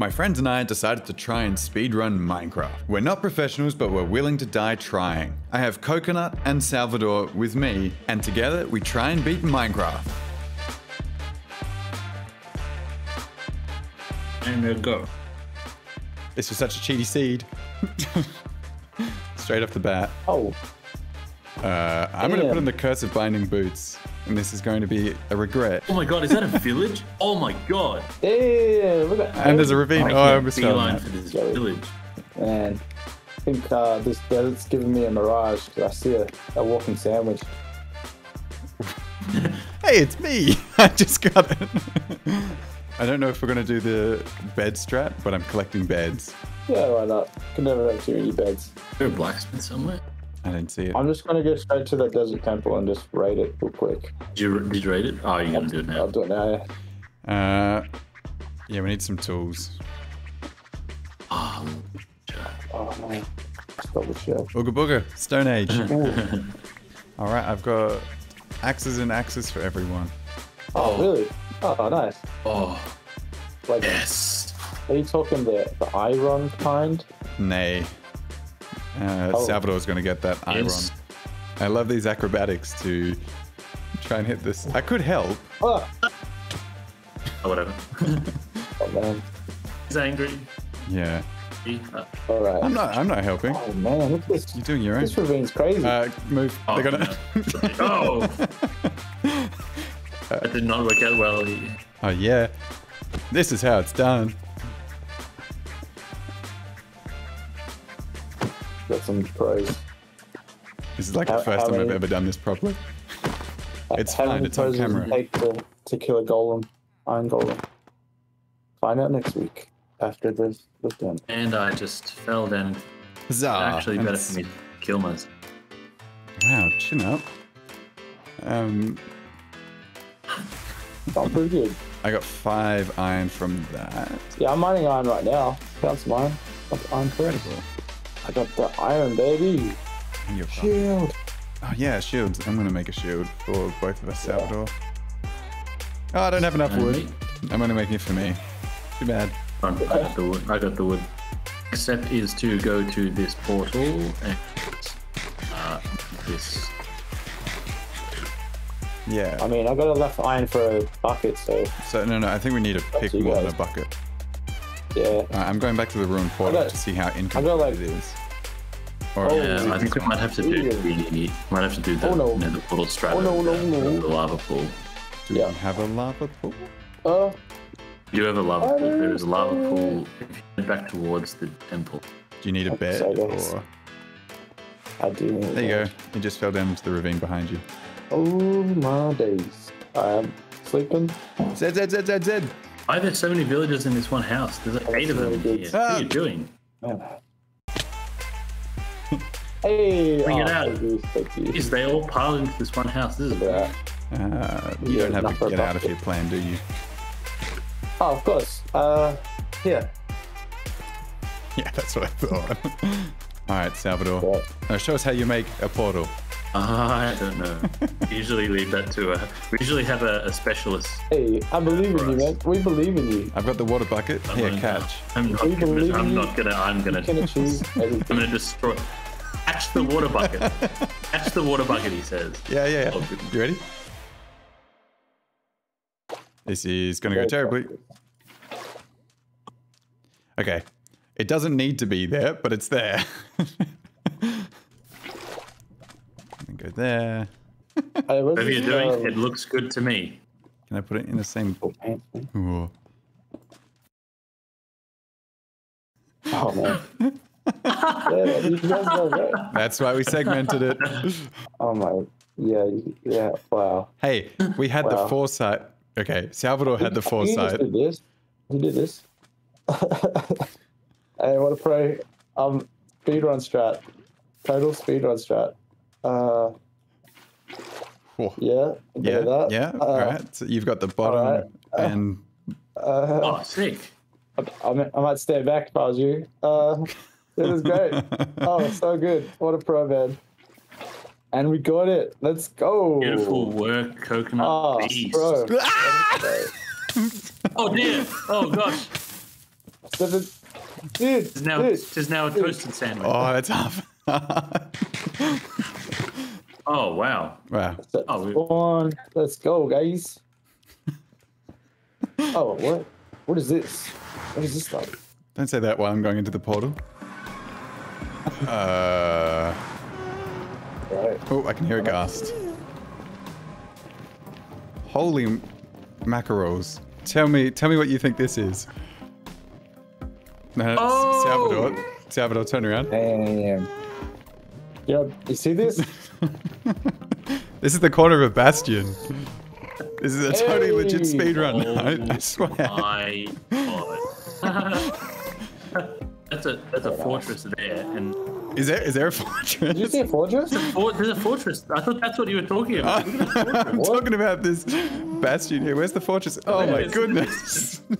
My friends and I decided to try and speedrun Minecraft. We're not professionals, but we're willing to die trying. I have Coconut and Salvador with me, and together we try and beat Minecraft. And uh, go. This was such a cheaty seed. Straight off the bat. Oh, Uh, I'm going to put Damn. in the curse of binding boots, and this is going to be a regret. Oh my god, is that a village? Oh my god. damn! Look at And there's a ravine. I Oh, I can't almost beeline for this Sorry. village. man. I think uh, this desert's giving me a mirage. 'cause I see a, a walking sandwich. Hey, it's me! I just got it. I don't know if we're going to do the bed strat, but I'm collecting beds. Yeah, why not? Can never have too many beds. Is there a blacksmith somewhere? I didn't see it. I'm just gonna go straight to the desert temple and just raid it real quick. Did you, did you rate it? Oh, you're gonna do it now. I'll do it now. Yeah. Uh, yeah, we need some tools. Oh, Oh man, stop the shit. Booga booga, Stone Age. All right, I've got axes and axes for everyone. Oh really? Oh nice. oh, Like, yes. are you talking the the iron kind? Nay. Uh, Oh. Salvador's going to get that iron. Yes. I love these acrobatics to try and hit this. I could help. Oh, Oh, whatever. oh man. He's angry. Yeah. Uh, All right. I'm not. I'm not helping. Oh man, look at this. You're doing your own. This ravine's crazy. Uh, move. Oh, They're gonna. no. oh! that did not work out well. Oh yeah. This is how it's done. Got some pros. This is like How- the first how time I've ever done this properly. It's How fine, many it's on pros does it camera. Take to, to kill a golem, iron golem. Find out next week after this was done. And I just fell down. Huzzah! Actually, better for me to kill myself. Wow, chin up. Um, Sounds pretty good. I got five iron from that. Yeah, I'm mining iron right now. Counts mine. Got iron first. Incredible. I got the iron, baby. And you're fine. Shield. Oh yeah, shields. I'm gonna make a shield for both of us, Salvador. Oh, I don't have enough And wood. me. I'm only making it for me. Too bad. I got the wood. I got the wood. Next step is to go to this portal and uh, this. Yeah. I mean, I got enough iron for a bucket, so So no, no. I think we need to pick you more than a bucket. yeah. Alright, I'm going back to the ruined portal got- to see how incomplete like- it is. Or Oh, Yeah, I think we might have to do Ooh. the might have to do the Oh, no. you know, the portal strata. Oh, no, no, no. the lava pool. do we yeah. have a lava pool? Uh, You have a lava I pool. There is a lava don't pool if you head back towards the temple. Do you need a bed? Or I do. need there you that. go. You just fell down into the ravine behind you. Oh my days. I am sleeping. Zed, Zed, Zed, Zed, Zed. Why are there so many villagers in this one house? There's like eight of them really good. here. What are you Ah. doing? Man. Hey, Bring it oh, out. Thank you, thank you. Yes, they all piled into this one house. This is Yeah. Uh, you Yeah, don't have to get out of your plan, do you? Oh, of course. Uh, here. Yeah, that's what I thought. All right, Salvador. Yeah. Now show us how you make a portal. I don't know. We usually leave that to a. We usually have a, a specialist. Hey, I believe For in you, man. We believe in you. I've got the water bucket. Here, I'm gonna- catch. I'm not We gonna. I'm not gonna. I'm gonna. You can achieve I'm gonna destroy. Catch the water bucket. Catch the water bucket. He says. Yeah, yeah. yeah. Oh. You ready? This is gonna go terribly. Okay. It doesn't need to be there, but it's there. And go there. Hey, where's Whatever you're doing, um, it looks good to me. Can I put it in the same? oh. Ooh. Oh, man. yeah, you guys know that. That's why we segmented it. Oh, my. Yeah, yeah, wow. Hey, we had the foresight. Okay, Salvador had the You just foresight. did this. You did this. hey, what a pro. Um, speedrun strat. Total speedrun strat. Uh, Whoa. yeah. Yeah, that. yeah. Uh, all right. So you've got the bottom right. and Uh, Oh, sick. I, I might- stay back if I was you. This is great. oh, so good. What a pro, man. And we got it. Let's go. Beautiful work, coconut Oh, beast. bro. Oh dear. Oh gosh. Dude, dude, It's now, dude. it's now a toasted sandwich. Oh, it's half. Oh, wow. wow. Oh, we- Spawn. Let's go, guys. oh, what? What is this? What is this stuff? Don't say that while I'm going into the portal. Uh. Right. Oh, I can hear a ghast. Holy mackerels! Tell me, tell me what you think this is. No, it's Oh! Salvador. Salvador, turn around. Damn. Yo, you see this? This is the corner of a bastion. This is a totally legit Hey! speed run. Oh I, I swear. my god. that's a that's a fortress there, and Is there is there a Did you fortress? see a fortress? for, there's a fortress. I thought that's what you were talking about. I'm talking about this bastion here. Where's the fortress? Oh my Yes. goodness.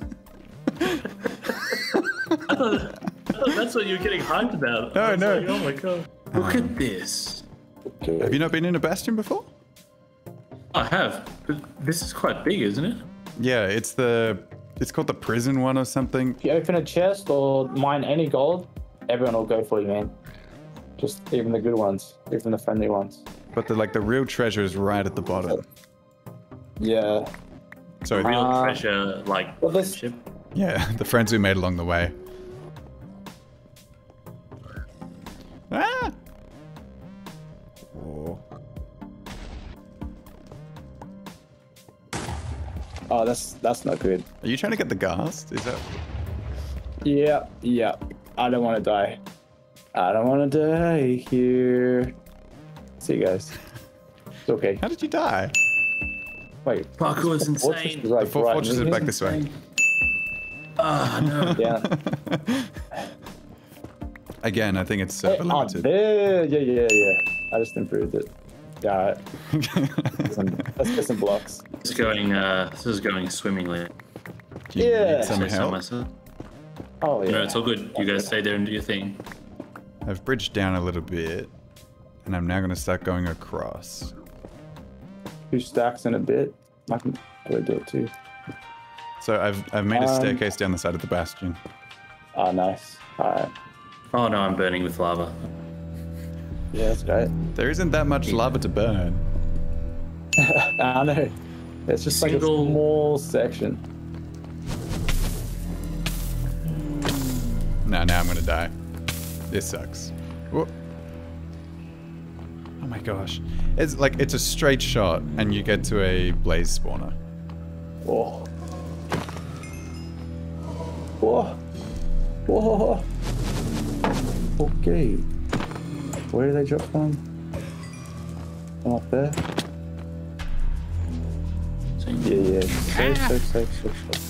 I thought, I thought that's what you were getting hyped about. No, no. like, oh my god. Look at this. Have you not been in a bastion before? I have. But this is quite big, isn't it? Yeah, it's the it's called the prison one or something. If you open a chest or mine any gold, everyone will go for you, man. Just even the good ones, even the friendly ones. But the like the real treasure is right at the bottom. Yeah. So Real Uh, treasure, like well, this- friendship. yeah, the friends we made along the way. Ah! Oh. Oh, that's that's not good. Are you trying to get the ghast? Is that Yeah, yeah. I don't want to die. I don't want to die here. See you guys. It's okay. how did you die? Wait. Parkour is the fortress insane. is like The four right fortresses are back this way. Ah, no. Yeah. Again, I think it's Hey, server oh, there. Yeah, yeah, yeah. I just improved it. Yeah. alright. Get some- Let's get some blocks. This is going, uh, this is going swimmingly. Do you Yeah. need some Say so help? Oh yeah. No, it's all good. You guys stay there and do your thing. I've bridged down a little bit, and I'm now going to start going across. Two stacks in a bit. I can go do it too. So I've I've made a Um, staircase down the side of the bastion. Oh, nice. Alright. Oh no, I'm burning with lava. Yeah, that's great. There isn't that much lava to burn. I know. It's just like a small section. No, now I'm gonna die. This sucks. Whoa. Oh my gosh. It's like it's a straight shot and you get to a blaze spawner. Whoa. Whoa. Whoa. Okay. Where did they drop from? From up there? So Yeah, yeah. Safe, safe, safe, safe, safe.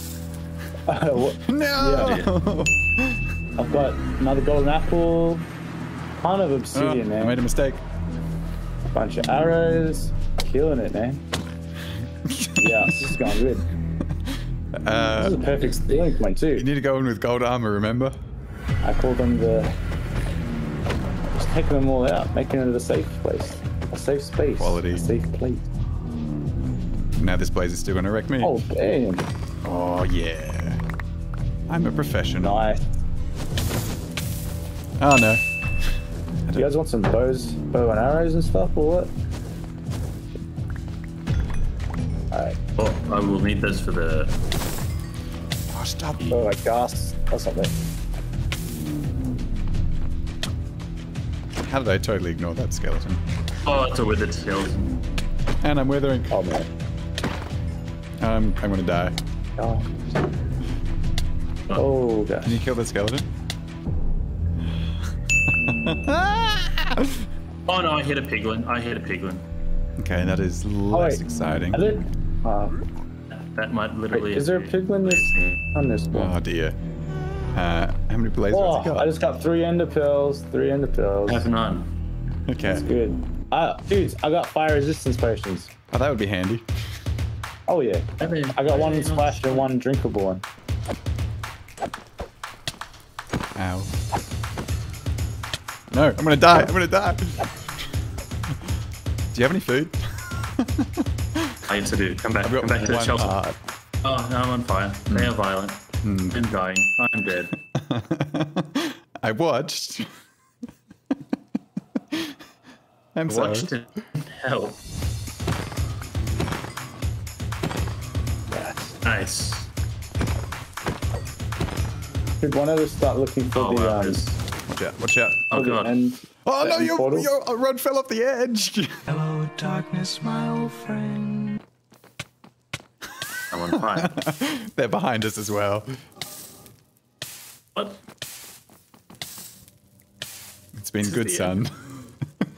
Uh, what? No! I've got another golden apple. Ton of Oh, obsidian, I man. made a mistake. A bunch of arrows. Killing it, man. yeah, this is going good. This Uh, is a perfect stealing point, too. you need to go in with gold armor, remember? I call them the. Just taking them all out, making it a safe place. A safe space. Quality. A safe place. Now this blaze is still gonna wreck me. Oh, damn. Oh, yeah. I'm a professional. Nice. Oh no. Do you guys want some bows, bow and arrows and stuff, or what? Alright. Oh, I will need those for the. Oh, stop. Oh, like ghast or something. How did I totally ignore that skeleton? Oh, it's a withered skeleton. And I'm withering. Oh, man. Um, I'm gonna die. Oh, oh gosh. Can you kill the skeleton? Oh no, I hit a piglin. I hit a piglin. Okay, that is less wait. exciting. I did. Uh, That might literally. wait, is there a piglin this, on this one? Oh dear. Uh, how many blazes Oh, has I just got three ender pearls. Three ender pearls. I have none. Okay. That's good. Uh, dudes, I got fire resistance potions. Oh, that would be handy. Oh yeah. I I got one splash and one drinkable one. Ow. No, I'm gonna die. I'm gonna die. Do you have any food? I used to do. Come back. Come back to the shelter. Heart. Oh, no, I'm on fire. Hmm. They are violent. Hmm. I'm dying. I'm dead. I watched. I'm sorry. Watched it. Help. Nice. Dude, why don't we start looking for Oh, the wow. um, Watch out! Watch out! Oh, God. end? Oh no! end Your portal? your rod fell off the edge. Hello, darkness, my old friend. I'm on fire. They're behind us as well. what? It's been is good, son.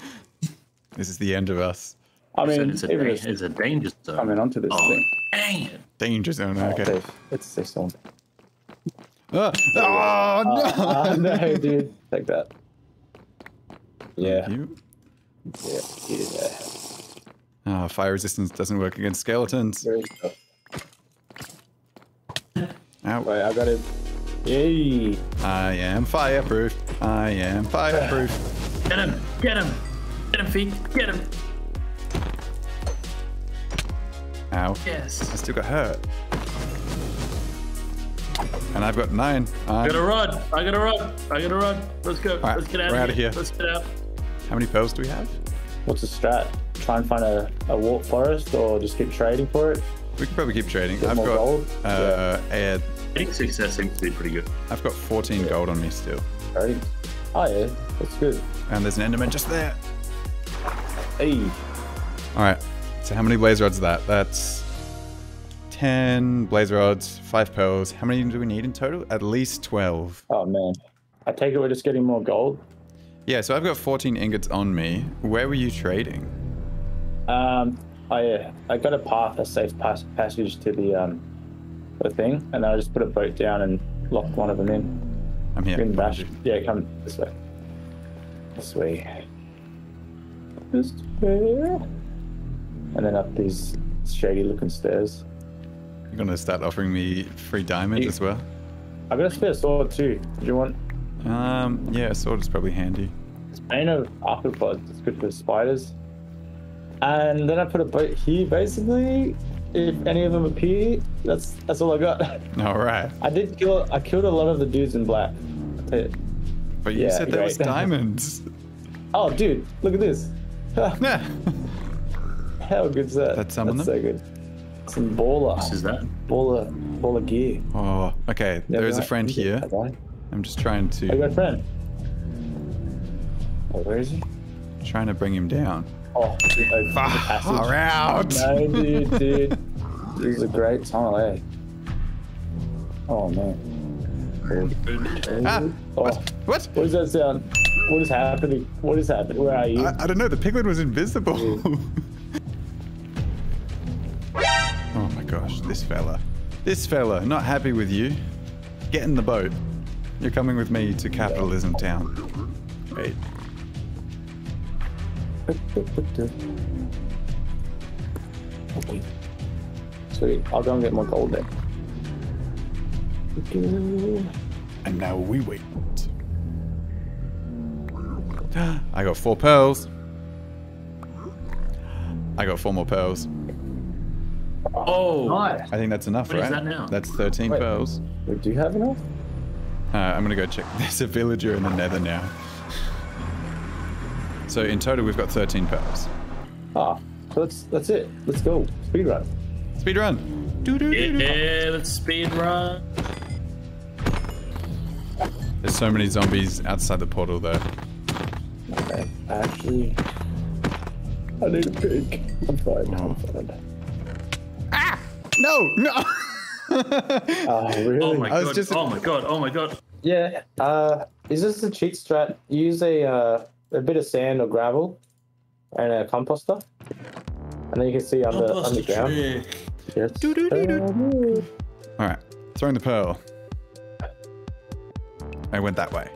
this is the end of us. I Said mean, it's a, even da- just it's a danger zone. coming onto this oh, thing. dang it. Danger zone. Oh, Okay. safe. It's safe zone. Ah, oh no! Ah, no, dude. Take that. Yeah. You? Yeah. Yeah. Oh, fire resistance doesn't work against skeletons. Very tough. Ow. Wait, I got it. Yay. I am fireproof. I am fireproof. Get him! Get him! Get him, feet! Get him! Ow. I still got hurt. And I've got nine. I I'm- gotta run! I gotta run! I gotta run! Let's go! right, Let's get out we're of outta here. here. Let's get out. how many pearls do we have? What's the strat? Try and find a, a warp forest or just keep trading for it? We could probably keep trading. Get I've more got gold? uh, a- I think success seems to be pretty good. I've got 14 gold on me still. Trading. Oh, yeah. That's good. And there's an enderman just there. Hey. All right. So how many blaze rods is that? That's 10 blaze rods, 5 pearls. How many do we need in total? At least 12. Oh, man. I take it we're just getting more gold. Yeah, so I've got 14 ingots on me. Where were you trading? Um, yeah, I got a path, a safe pass- passage to the um, the thing, and I just put a boat down and locked one of them in. I'm here. Green bash. Yeah, come this way. This way. This way. And then up these shady-looking stairs. You're going to start offering me free diamonds You- as well? I got a spare sword too. Do you want? Um, yeah, a sword is probably handy. Bane of arthropods. It's good for spiders. And then I put a boat here, basically. If any of them appear, that's that's all I got. All right. I did kill. I killed a lot of the dudes in black. I'll tell you. But you Yeah, said there was diamonds. Oh, dude, look at this. Yeah. How good's that? That's some of That's them? so good. Some baller, This is that. baller, baller gear. oh, okay. Yeah, there is a friend here. that. I'm just trying to. you got a friend. Oh, where is he? trying to bring him down. Oh, the. Far out. No, dude, dude. This is a great tunnel, eh? Oh man. Ah, Oh, what? What? what does that sound? What is happening? What is happening? Where are you? I, I don't know. The piglet was invisible. gosh, this fella. This fella, not happy with you. Get in the boat. You're coming with me to capitalism town. Wait. Okay. Sweet. I'll go and get more gold then. And now we wait. I got four pearls. I got four more pearls. Oh! Nice. I think that's enough, What is right? that now? That's 13 Wait. pearls. We do have enough? Uh, I'm gonna go check. There's a villager in the nether now. So in total, we've got 13 pearls. Ah, so that's that's it. Let's go. Speed run. Speed run. Doo-doo-doo-doo. Yeah, let's speed run. There's so many zombies outside the portal, though. Okay. Actually, I need a pig. I'm fine. I'm fine. No, no. Oh, really? Oh my I was god! just- Oh my god! Oh my god! Yeah. Uh, is this a cheat strat? Use a uh, a bit of sand or gravel and a composter, and then you can see under underground. Yes. All right, throwing the pearl. I went that way.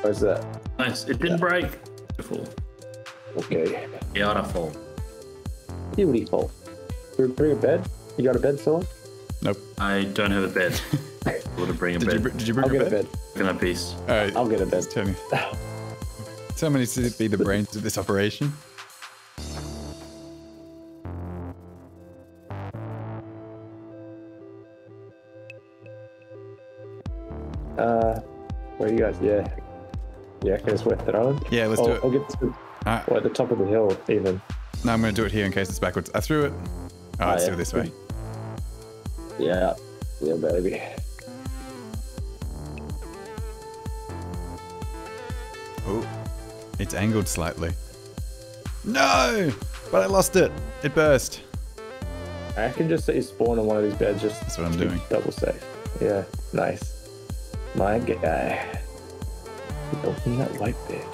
Where's that? Nice. It didn't break. Beautiful. Okay. Beautiful. Beautiful. Bring bring a bed. You got a bed, Saul? Nope. I don't have a bed. I want to bring a Did bed. br- did you bring I'll a get a bed? bed. Look at piece. All right, I'll get a bed. tell me. Someone needs to be the brains of this operation. Uh, where are you guys? Yeah. Yeah, because we're throwing. Yeah, let's I'll, do it. I'll get to Alright. or at the top of the hill, even. No, I'm going to do it here in case it's backwards. I threw it. Oh, let's do it this way. Yeah. Yeah, baby. Oh, it's angled slightly. No! But I lost it. It burst. I can just say spawn on one of these beds. Just That's what I'm doing. Double safe. Yeah, nice. My guy. Open that white bed.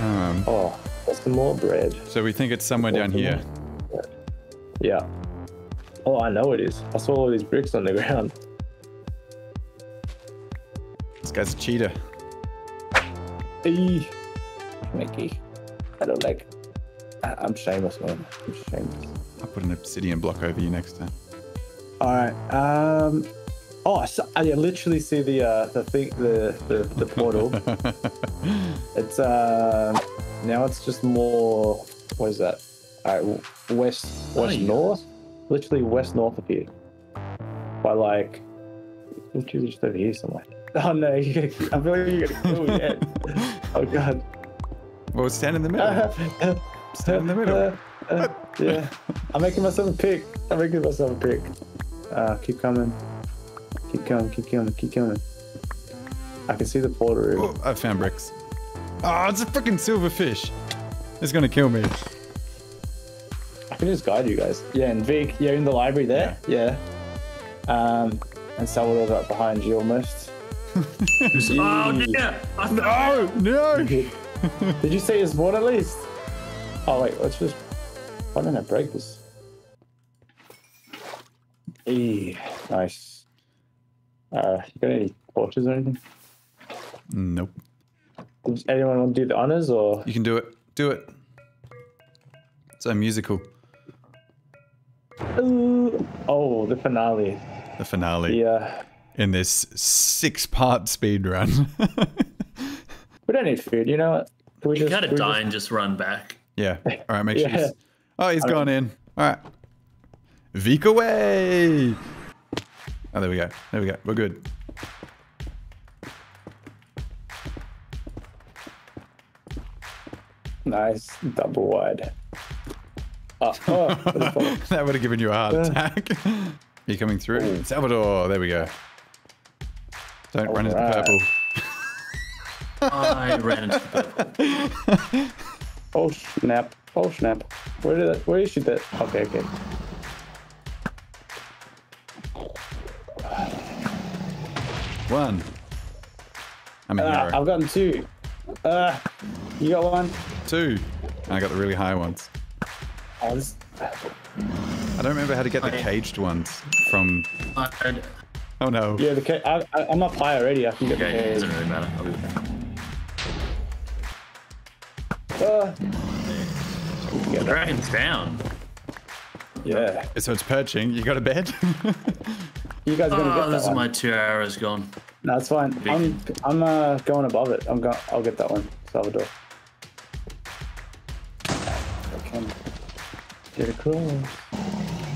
Um, Oh, that's some more bread. so we think it's somewhere down here. Yeah. Oh, I know it is. I saw all these bricks on the ground. This guy's a cheater. Eee. Mickey. I don't like. I- I'm shameless, man. I'm shameless. I'll put an obsidian block over you next time. All right. Um. Oh, so, I literally see the uh, the thing, the the, the portal. it's uh now it's just more. What is that? All right, west west yeah. north. Literally west north of here. By like, literally just over here somewhere. Oh no! You're gonna, I feel like you're gonna kill me. Ed. oh god. Well, stand in the middle. Stand in the middle. Uh, uh, yeah, I'm making myself a pick. I'm making myself a pick. Uh, keep coming. Keep coming, keep coming, keep coming. I can see the portal room. Oh, I found bricks. Oh, it's a freaking silverfish. It's gonna kill me. I can just guide you guys. Yeah, and Vic, you're in the library there. Yeah. Um, and Salvador's right behind you almost. Oh dear! I Oh no! Did you see his one at least? Oh wait, let's just. Why don't I break this? Eee, nice. Uh, you got any torches or anything? Nope. Does anyone want to do the honors or? You can do it. Do it. So musical. Ooh. Oh, the finale. The finale Yeah. in this six-part speed run. We don't need food. You know we You just? gotta can we die just- and just run back. yeah. All right. Make sure. Yeah. He's... Oh, he's gone in. All right. Veeq away. Oh, there we go. There we go. We're good. Nice double wide. Oh, oh, what the fuck? that would have given you a heart attack. Are you coming through? Salvador. There we go. Don't run into the purple. I ran into the purple. oh snap! Oh snap! Where did that? Where did you that? Okay, okay. One. I'm a Ah, hero. I've gotten two. Uh, you got one? Two. I got the really high ones. Oh, this, I don't remember how to get the caged ones from. I, I, Oh no. yeah, the ca- I, I, I'm up high already. I can get okay, it the doesn't really matter. I'll be back. cage. Uh, The dragon's down. yeah. So it's perching. You got a bed? You guys are gonna Oh, get this that is one. my two arrows gone. No, it's fine. I'm I'm uh, going above it. I'm going. I'll get that one, Salvador. Get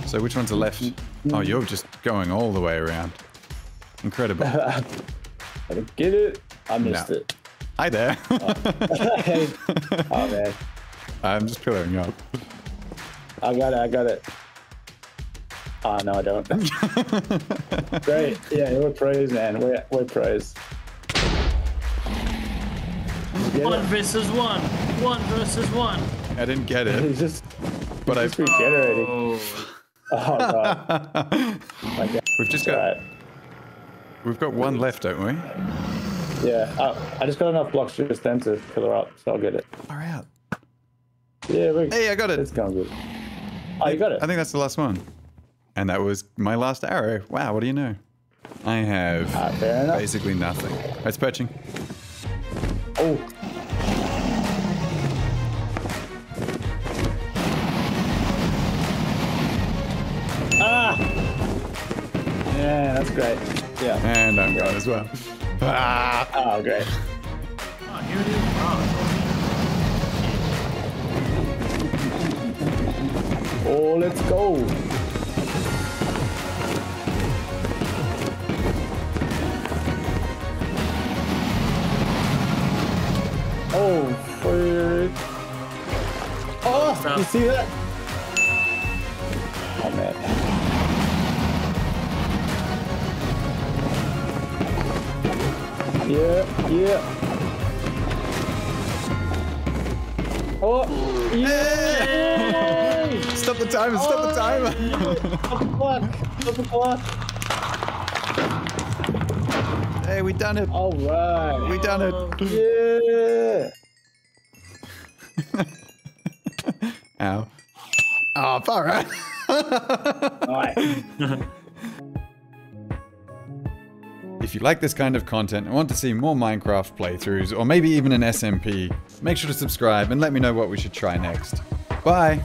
so which one's the left? Mm-hmm. Oh, you're just going all the way around. Incredible. I didn't get it. I missed No. it. Hi there. Hey. Oh. oh man, I'm just pillaring up. I got it. I got it. Oh no, I don't. Great. Yeah, we're pros, man. We're we're pros. One it? versus one. One versus one. I didn't get it, He's just but I've regenerating. Oh, Oh god. My We've just got. Right. We've got one left, don't we? Yeah. Uh, I just got enough blocks just then to fill her up, so I'll get it. Far out. Yeah, we Hey, I got it. it's it. going good. Oh, you got it. I think that's the last one. And that was my last arrow. Wow, what do you know? I have Ah, fair enough. basically nothing. It's perching. Oh. Yeah, that's great. Yeah. And I'm going gone as well. Ah. Oh, great. Oh, let's go. Oh, frick. Oh, you see that? Yeah, yeah. Oh, yeah! Stop the timer, stop the oh, timer. Stop the clock! Stop the clock! hey, we done it. All right. We done it. Yeah. Ow. Oh, far out. Nice. If you like this kind of content and want to see more Minecraft playthroughs, or maybe even an SMP, make sure to subscribe and let me know what we should try next. Bye!